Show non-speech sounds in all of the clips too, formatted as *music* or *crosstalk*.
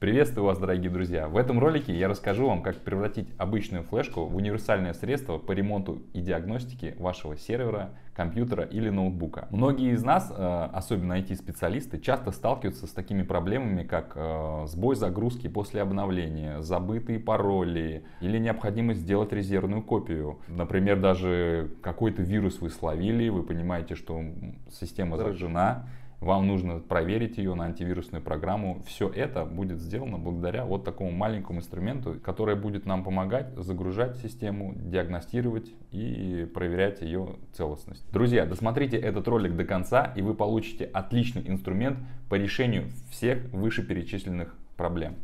Приветствую вас, дорогие друзья! В этом ролике я расскажу вам, как превратить обычную флешку в универсальное средство по ремонту и диагностике вашего сервера, компьютера или ноутбука. Многие из нас, э, особенно IT-специалисты, часто сталкиваются с такими проблемами, как э, сбой загрузки после обновления, забытые пароли или необходимость сделать резервную копию. Например, даже какой-то вирус вы словили, вы понимаете, что система заражена, вам нужно проверить ее на антивирусную программу. Все это будет сделано благодаря вот такому маленькому инструменту, который будет нам помогать загружать систему, диагностировать и проверять ее целостность. Друзья, досмотрите этот ролик до конца, и вы получите отличный инструмент по решению всех вышеперечисленных проблем.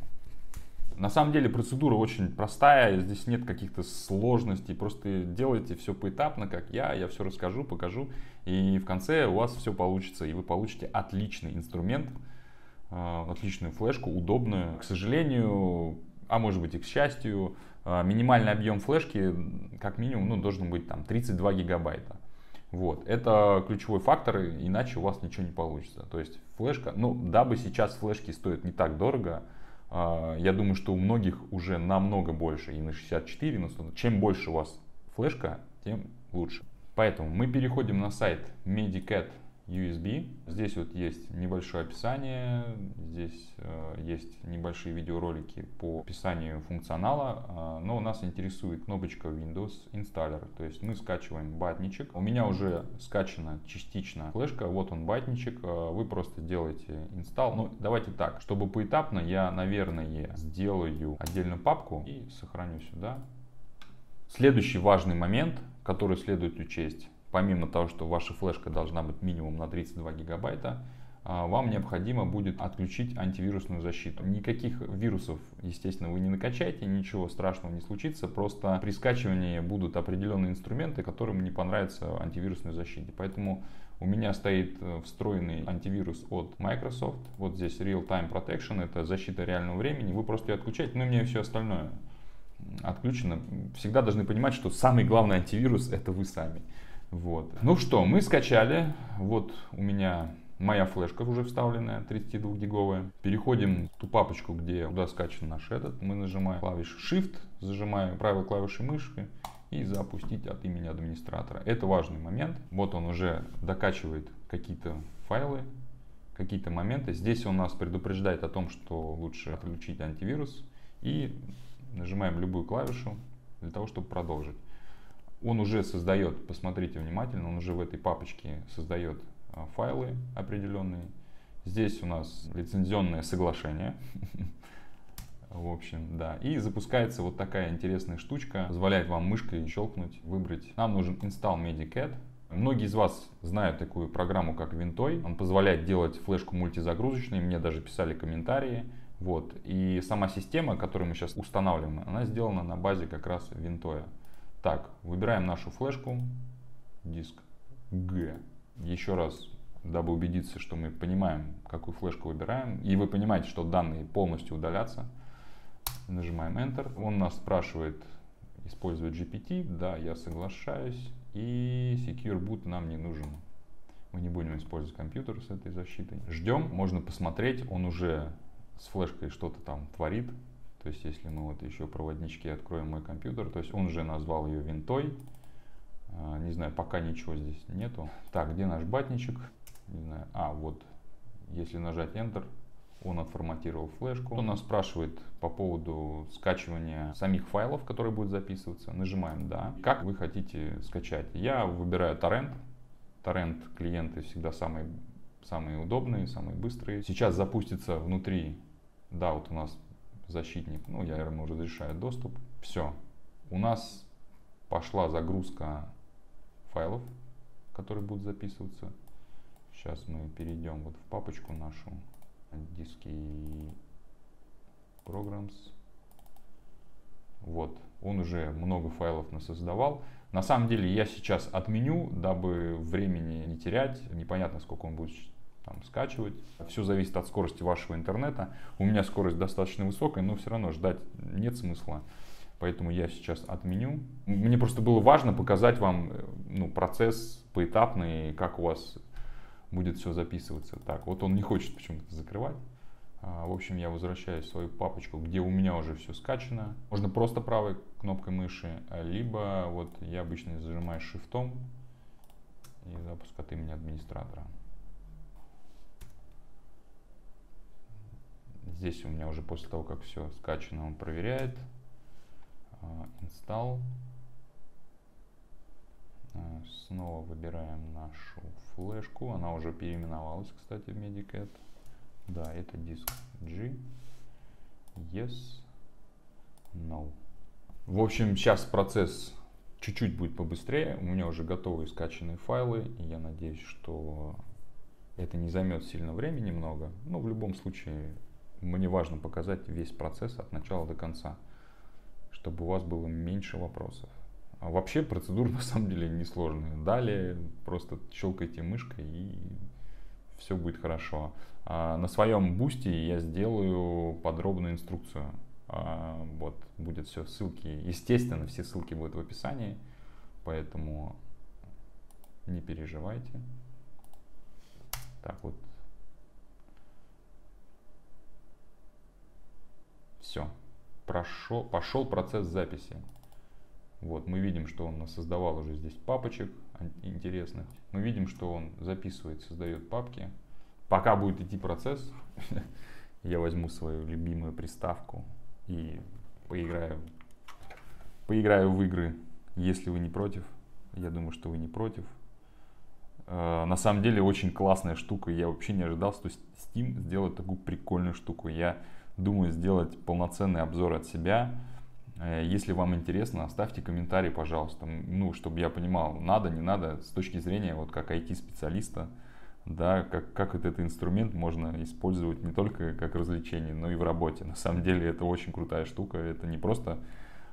На самом деле процедура очень простая, здесь нет каких-то сложностей, просто делайте все поэтапно, как я, я все расскажу, покажу, и в конце у вас все получится, и вы получите отличный инструмент, э, отличную флешку, удобную. К сожалению, а может быть и к счастью, э, минимальный объем флешки, как минимум, ну, должен быть там 32 гигабайта. Вот, это ключевой фактор, иначе у вас ничего не получится. То есть флешка, ну, дабы сейчас флешки стоят не так дорого, я думаю, что у многих уже намного больше, и на 64, и на 100. Чем больше у вас флешка, тем лучше. Поэтому мы переходим на сайт Medicat USB. Здесь вот есть небольшое описание, здесь э, есть небольшие видеоролики по описанию функционала, э, но нас интересует кнопочка Windows Installer, то есть мы скачиваем батничек. У меня уже скачана частично флешка, вот он батничек, э, вы просто делаете инсталл. Ну, давайте так, чтобы поэтапно я, наверное, сделаю отдельную папку и сохраню сюда. Следующий важный момент, который следует учесть, помимо того, что ваша флешка должна быть минимум на 32 гигабайта, а, вам необходимо будет отключить антивирусную защиту. Никаких вирусов, естественно, вы не накачаете, ничего страшного не случится, просто при скачивании будут определенные инструменты, которым не понравится антивирусной защите. Поэтому у меня стоит э, встроенный антивирус от Microsoft. Вот здесь Real Time Protection, это защита реального времени. Вы просто ее отключаете, ну и мне все остальное отключено. Всегда должны понимать, что самый главный антивирус это вы сами. Вот. Ну что, мы скачали. Вот у меня моя флешка уже вставленная, 32-гиговая. Переходим в ту папочку, где куда скачан наш этот. Мы нажимаем клавишу Shift, зажимаем правой клавишей мышки и запустить от имени администратора. Это важный момент. Вот он уже докачивает какие-то файлы, какие-то моменты. Здесь он нас предупреждает о том, что лучше отключить антивирус. И нажимаем любую клавишу для того, чтобы продолжить он уже создает, посмотрите внимательно, он уже в этой папочке создает а, файлы определенные. Здесь у нас лицензионное соглашение. *laughs* В общем, да. И запускается вот такая интересная штучка. Позволяет вам мышкой щелкнуть, выбрать. Нам нужен install MediCat. Многие из вас знают такую программу, как Винтой. Он позволяет делать флешку мультизагрузочной. Мне даже писали комментарии. Вот. И сама система, которую мы сейчас устанавливаем, она сделана на базе как раз Винтоя. Так, выбираем нашу флешку, диск G. Еще раз, дабы убедиться, что мы понимаем, какую флешку выбираем, и вы понимаете, что данные полностью удалятся, нажимаем Enter. Он нас спрашивает, использовать GPT, да, я соглашаюсь, и Secure Boot нам не нужен. Мы не будем использовать компьютер с этой защитой. Ждем, можно посмотреть, он уже с флешкой что-то там творит, то есть, если мы вот еще проводнички откроем мой компьютер, то есть он уже назвал ее винтой. А, не знаю, пока ничего здесь нету. Так, где наш батничек? Не знаю. А, вот. Если нажать Enter, он отформатировал флешку. Он нас спрашивает по поводу скачивания самих файлов, которые будут записываться. Нажимаем «Да». Как вы хотите скачать? Я выбираю торрент. Торрент клиенты всегда самые, самые удобные, самые быстрые. Сейчас запустится внутри, да, вот у нас защитник, ну, я ему разрешаю доступ. Все. У нас пошла загрузка файлов, которые будут записываться. Сейчас мы перейдем вот в папочку нашу диски programs. Вот, он уже много файлов насоздавал. На самом деле я сейчас отменю, дабы времени не терять. Непонятно, сколько он будет там, скачивать. Все зависит от скорости вашего интернета. У меня скорость достаточно высокая, но все равно ждать нет смысла. Поэтому я сейчас отменю. Мне просто было важно показать вам э, ну, процесс поэтапный, как у вас будет все записываться. Так, вот он не хочет почему-то закрывать. А, в общем, я возвращаюсь в свою папочку, где у меня уже все скачано. Можно просто правой кнопкой мыши, либо вот я обычно зажимаю шифтом и запуск от имени администратора. Здесь у меня уже после того, как все скачано, он проверяет. Install. А, снова выбираем нашу флешку. Она уже переименовалась, кстати, в Medicat. Да, это диск G. Yes. No. В общем, сейчас процесс чуть-чуть будет побыстрее. У меня уже готовы скачанные файлы. И я надеюсь, что это не займет сильно времени много. Но в любом случае, мне важно показать весь процесс от начала до конца, чтобы у вас было меньше вопросов. А вообще процедура *laughs* на самом деле несложная. Далее просто щелкайте мышкой и все будет хорошо. А на своем бусте я сделаю подробную инструкцию. А вот будет все ссылки. Естественно, все ссылки будут в описании, поэтому не переживайте. Так вот. Все. Прошел, пошел процесс записи. Вот, мы видим, что он создавал уже здесь папочек интересных. Мы видим, что он записывает, создает папки. Пока будет идти процесс, *laughs* я возьму свою любимую приставку и поиграю, поиграю в игры, если вы не против. Я думаю, что вы не против. Э, на самом деле очень классная штука. Я вообще не ожидал, что Steam сделает такую прикольную штуку. Я думаю сделать полноценный обзор от себя Э, если вам интересно, оставьте комментарий, пожалуйста, ну, чтобы я понимал, надо, не надо, с точки зрения, вот как IT-специалиста, да, как, как этот инструмент можно использовать не только как развлечение, но и в работе. На самом деле это очень крутая штука, это не просто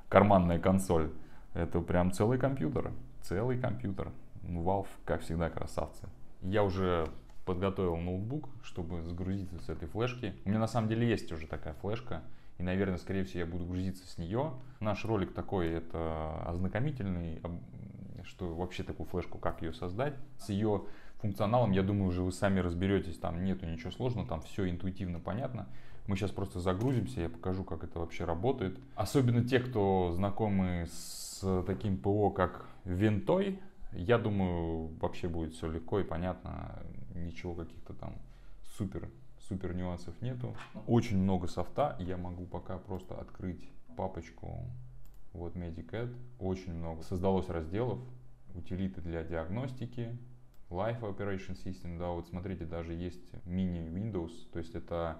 карманная консоль, это прям целый компьютер, целый компьютер. Ну, Valve, как всегда, красавцы. Я уже подготовил ноутбук, чтобы загрузиться с этой флешки. У меня на самом деле есть уже такая флешка, и, наверное, скорее всего, я буду грузиться с нее. Наш ролик такой, это ознакомительный, что вообще такую флешку, как ее создать. С ее функционалом, я думаю, уже вы сами разберетесь, там нету ничего сложного, там все интуитивно понятно. Мы сейчас просто загрузимся, я покажу, как это вообще работает. Особенно те, кто знакомы с таким ПО, как Винтой, я думаю, вообще будет все легко и понятно, ничего каких-то там супер супер нюансов нету. Очень много софта, я могу пока просто открыть папочку вот Medicat, очень много. Создалось разделов, утилиты для диагностики, Life Operation System, да, вот смотрите, даже есть мини Windows, то есть это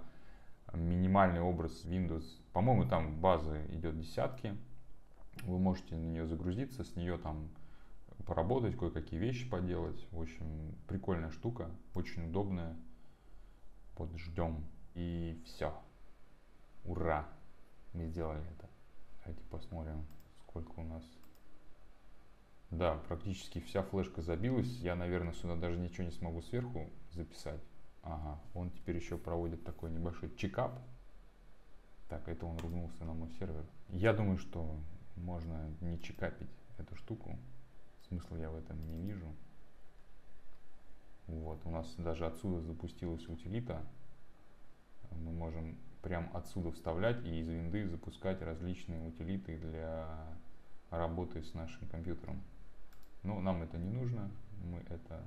минимальный образ Windows. По-моему, там базы идет десятки, вы можете на нее загрузиться, с нее там поработать, кое-какие вещи поделать. В общем, прикольная штука, очень удобная. Вот ждем. И все. Ура! Мы сделали это. Давайте посмотрим, сколько у нас. Да, практически вся флешка забилась. Я, наверное, сюда даже ничего не смогу сверху записать. Ага, он теперь еще проводит такой небольшой чекап. Так, это он ругнулся на мой сервер. Я думаю, что можно не чекапить эту штуку. Смысла я в этом не вижу. Вот, у нас даже отсюда запустилась утилита. Мы можем прям отсюда вставлять и из винды запускать различные утилиты для работы с нашим компьютером. Но нам это не нужно, мы это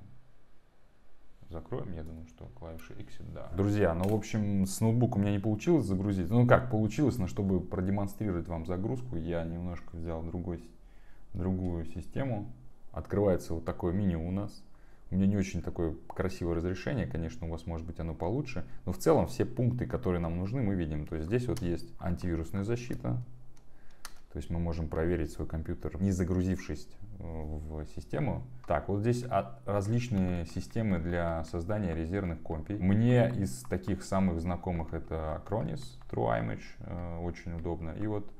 закроем, я думаю, что клавиша Exit, да. Друзья, ну, в общем, с ноутбука у меня не получилось загрузить. Ну, как, получилось, но чтобы продемонстрировать вам загрузку, я немножко взял другой, другую систему. Открывается вот такое меню у нас. У меня не очень такое красивое разрешение, конечно, у вас может быть оно получше, но в целом все пункты, которые нам нужны, мы видим. То есть здесь вот есть антивирусная защита, то есть мы можем проверить свой компьютер, не загрузившись э, в систему. Так, вот здесь различные системы для создания резервных компий. Мне из таких самых знакомых это Acronis, TrueImage, э, очень удобно. И вот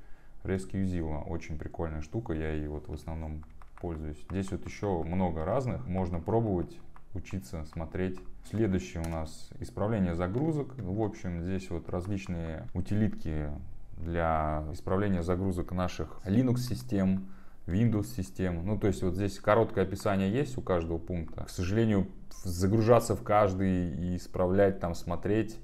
Rescue очень прикольная штука, я ей вот в основном пользуюсь. Здесь вот еще много разных, можно пробовать, учиться, смотреть. Следующее у нас исправление загрузок. В общем, здесь вот различные утилитки для исправления загрузок наших Linux-систем, Windows-систем. Ну, то есть вот здесь короткое описание есть у каждого пункта. К сожалению, загружаться в каждый и исправлять, там, смотреть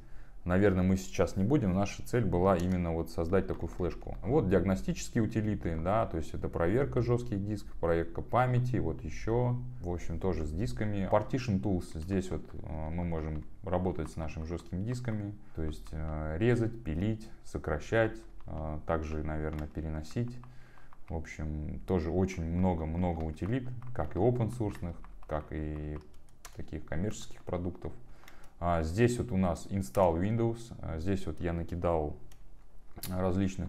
наверное, мы сейчас не будем. Наша цель была именно вот создать такую флешку. Вот диагностические утилиты, да, то есть это проверка жестких дисков, проверка памяти, вот еще, в общем, тоже с дисками. Partition Tools, здесь вот э, мы можем работать с нашими жесткими дисками, то есть э, резать, пилить, сокращать, э, также, наверное, переносить. В общем, тоже очень много-много утилит, как и open source, как и таких коммерческих продуктов. А здесь вот у нас install Windows. А здесь вот я накидал различных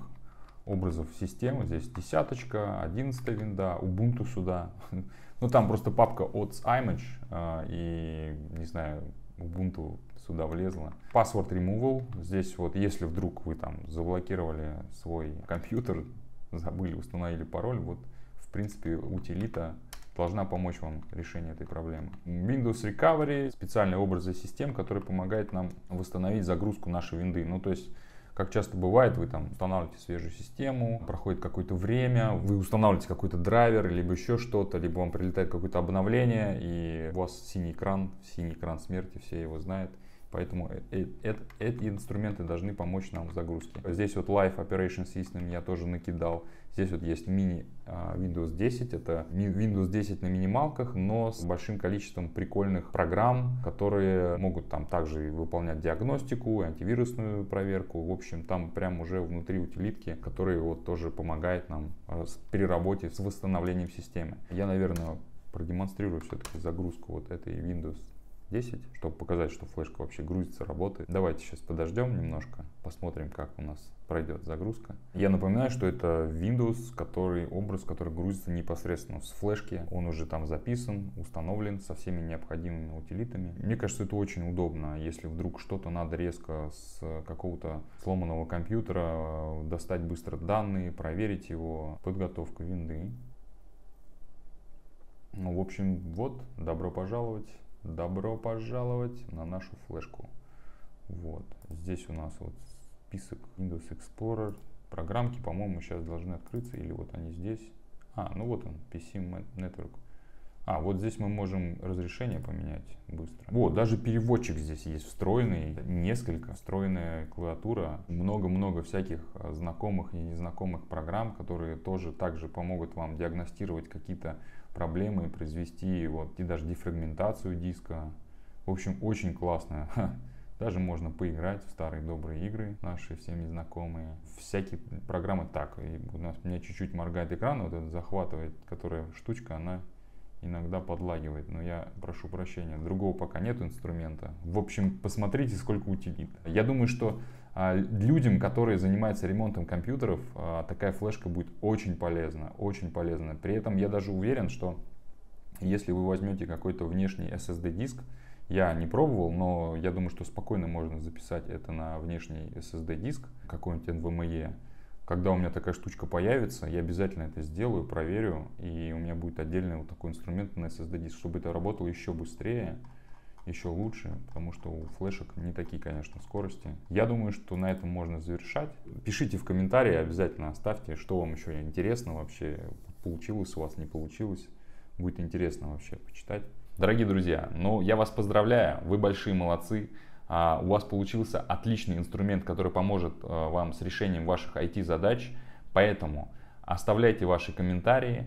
образов системы. Здесь десяточка, одиннадцатая винда, Ubuntu сюда. *laughs* Ну там просто папка от image а, и не знаю, Ubuntu сюда влезла. Password removal. Здесь вот, если вдруг вы там заблокировали свой компьютер, забыли, установили пароль, вот в принципе утилита должна помочь вам решению этой проблемы. Windows Recovery — специальный образ систем, который помогает нам восстановить загрузку нашей винды. Ну, то есть, как часто бывает, вы там устанавливаете свежую систему, проходит какое-то время, вы устанавливаете какой-то драйвер, либо еще что-то, либо вам прилетает какое-то обновление, и у вас синий экран, синий экран смерти, все его знают. Поэтому э, э, эти инструменты должны помочь нам в загрузке. Здесь вот Live Operation System я тоже накидал. Здесь вот есть мини а, Windows 10. Это Windows 10 на минималках, но с большим количеством прикольных программ, которые могут там также выполнять диагностику, антивирусную проверку. В общем, там прям уже внутри утилитки, которые вот тоже помогают нам а, с переработе, с восстановлением системы. Я, наверное, продемонстрирую все-таки загрузку вот этой Windows 10, чтобы показать, что флешка вообще грузится, работает. Давайте сейчас подождем немножко, посмотрим, как у нас пройдет загрузка. Я напоминаю, что это Windows, который образ, который грузится непосредственно с флешки. Он уже там записан, установлен со всеми необходимыми утилитами. Мне кажется, это очень удобно, если вдруг что-то надо резко с какого-то сломанного компьютера э, достать быстро данные, проверить его. Подготовка винды. Ну, в общем, вот, добро пожаловать Добро пожаловать на нашу флешку. Вот. Здесь у нас вот список Windows Explorer. Программки, по-моему, сейчас должны открыться. Или вот они здесь. А, ну вот он, PC Network. А, вот здесь мы можем разрешение поменять быстро. Вот, даже переводчик здесь есть встроенный, несколько, встроенная клавиатура, много-много всяких а, знакомых и незнакомых программ, которые тоже также помогут вам диагностировать какие-то проблемы, произвести вот и даже дефрагментацию диска. В общем, очень классно. *laughs* Даже можно поиграть в старые добрые игры, наши всем незнакомые. Всякие программы так. И у нас меня чуть-чуть моргает экран, вот этот захватывает, которая штучка, она иногда подлагивает, но я прошу прощения, другого пока нет инструмента. В общем, посмотрите, сколько утилит. Я думаю, что людям, которые занимаются ремонтом компьютеров, а, такая флешка будет очень полезна, очень полезна. При этом я даже уверен, что если вы возьмете какой-то внешний SSD диск, я не пробовал, но я думаю, что спокойно можно записать это на внешний SSD диск, какой-нибудь NVMe, когда у меня такая штучка появится, я обязательно это сделаю, проверю, и у меня будет отдельный вот такой инструмент на SSD диск, чтобы это работало еще быстрее, еще лучше, потому что у флешек не такие, конечно, скорости. Я думаю, что на этом можно завершать. Пишите в комментарии, обязательно оставьте, что вам еще интересно вообще, получилось у вас, не получилось. Будет интересно вообще почитать. Дорогие друзья, ну я вас поздравляю, вы большие молодцы. А, у вас получился отличный инструмент, который поможет а, вам с решением ваших IT-задач. Поэтому оставляйте ваши комментарии,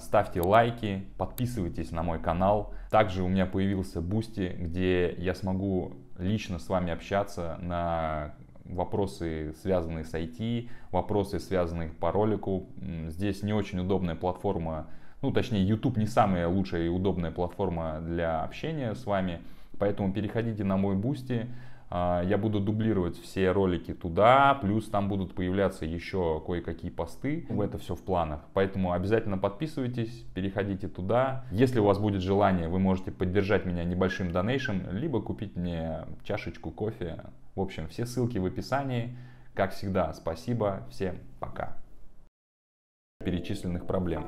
ставьте лайки, подписывайтесь на мой канал. Также у меня появился Boosty, где я смогу лично с вами общаться на вопросы, связанные с IT, вопросы, связанные по ролику. Здесь не очень удобная платформа, ну точнее YouTube не самая лучшая и удобная платформа для общения с вами. Поэтому переходите на мой Boosty. А, я буду дублировать все ролики туда, плюс там будут появляться еще кое-какие посты. Это все в планах. Поэтому обязательно подписывайтесь, переходите туда. Если у вас будет желание, вы можете поддержать меня небольшим donation ом, либо купить мне чашечку кофе. В общем, все ссылки в описании. Как всегда, спасибо, всем пока. Перечисленных проблем.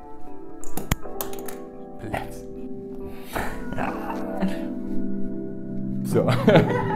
Блять. *laughs* Все. *laughs*